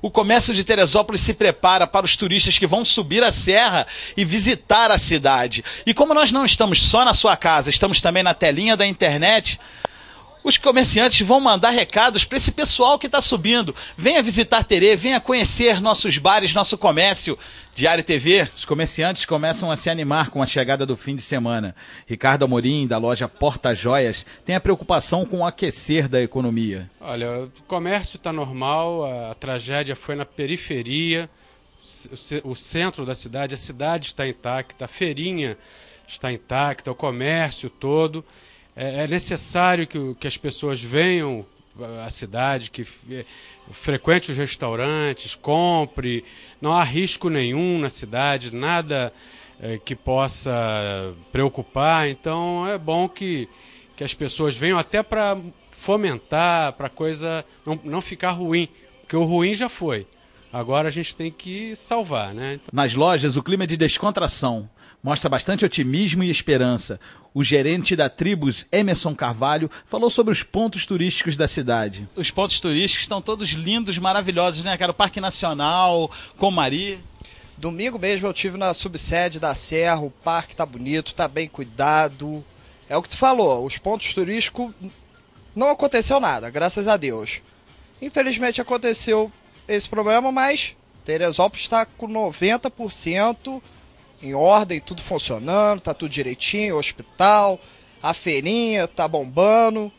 O comércio de Teresópolis se prepara para os turistas que vão subir a serra e visitar a cidade. E como nós não estamos só na sua casa, estamos também na telinha da internet, os comerciantes vão mandar recados para esse pessoal que está subindo. Venha visitar Terê, venha conhecer nossos bares, nosso comércio. Diário TV, os comerciantes começam a se animar com a chegada do fim de semana. Ricardo Amorim, da loja Porta Joias, tem a preocupação com o aquecer da economia. Olha, o comércio está normal, a tragédia foi na periferia, o centro da cidade, a cidade está intacta, a feirinha está intacta, o comércio todo é, é necessário que, que as pessoas venham à cidade, que é, frequente os restaurantes, compre. Não há risco nenhum na cidade, nada é, que possa preocupar. Então é bom que, que as pessoas venham até para fomentar, para coisa não, não ficar ruim, porque o ruim já foi. Agora a gente tem que salvar, né? Nas lojas, o clima é de descontração mostra bastante otimismo e esperança. O gerente da Tribus, Emerson Carvalho, falou sobre os pontos turísticos da cidade. Os pontos turísticos estão todos lindos, maravilhosos, né, cara? O Parque Nacional, Comari. Domingo mesmo eu tive na subsede da Serra, o parque tá bonito, tá bem cuidado. É o que tu falou, os pontos turísticos não aconteceu nada, graças a Deus. Infelizmente aconteceu esse problema, mas Teresópolis está com 90% em ordem, tudo funcionando, tá tudo direitinho, hospital, a feirinha tá bombando.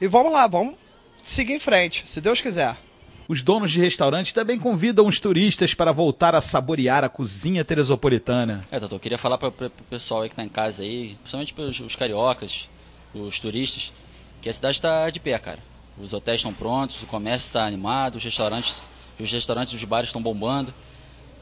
E vamos lá, vamos seguir em frente, se Deus quiser. Os donos de restaurantes também convidam os turistas para voltar a saborear a cozinha teresopolitana. É, doutor, queria falar para o pessoal aí que está em casa aí, principalmente para os cariocas, os turistas, que a cidade está de pé, cara. Os hotéis estão prontos, o comércio está animado, os restaurantes, os restaurantes, os bares estão bombando.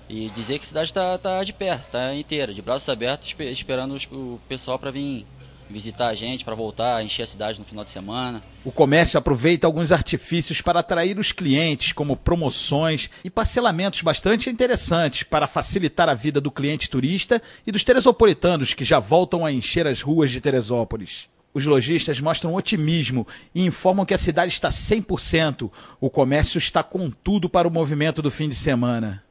E dizer que a cidade está tá de pé, está inteira, de braços abertos, esperando o pessoal para vir visitar a gente, para voltar, encher a cidade no final de semana. O comércio aproveita alguns artifícios para atrair os clientes, como promoções e parcelamentos bastante interessantes para facilitar a vida do cliente turista e dos teresopolitanos que já voltam a encher as ruas de Teresópolis. Os lojistas mostram otimismo e informam que a cidade está 100%. O comércio está com tudo para o movimento do fim de semana.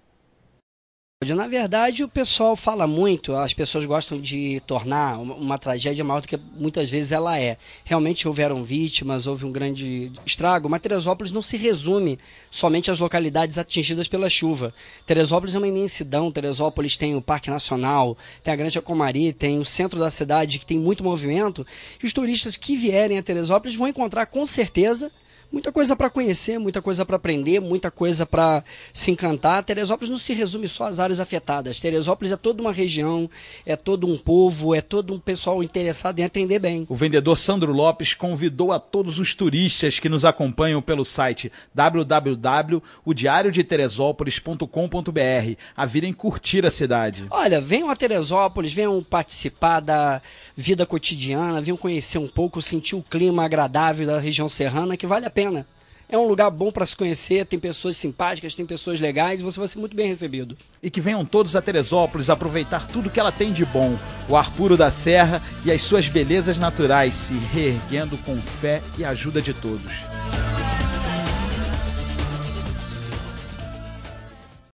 Na verdade, o pessoal fala muito, as pessoas gostam de tornar uma, tragédia maior do que muitas vezes ela é. Realmente houveram vítimas, houve um grande estrago, mas Teresópolis não se resume somente às localidades atingidas pela chuva. Teresópolis é uma imensidão, Teresópolis tem o Parque Nacional, tem a Grande Acomari, tem o centro da cidade que tem muito movimento, e os turistas que vierem a Teresópolis vão encontrar com certeza muita coisa para conhecer, muita coisa para aprender, muita coisa para se encantar. Teresópolis não se resume só às áreas afetadas. Teresópolis é toda uma região, é todo um povo, é todo um pessoal interessado em atender bem. O vendedor Sandro Lopes convidou a todos os turistas que nos acompanham pelo site www.odiariodeteresópolis.com.br a virem curtir a cidade. Olha, venham a Teresópolis, venham participar da vida cotidiana, venham conhecer um pouco, sentir o clima agradável da região serrana, que vale a pena pena. É um lugar bom para se conhecer, tem pessoas simpáticas, tem pessoas legais e você vai ser muito bem recebido. E que venham todos a Teresópolis aproveitar tudo que ela tem de bom, o ar puro da serra e as suas belezas naturais, se reerguendo com fé e ajuda de todos.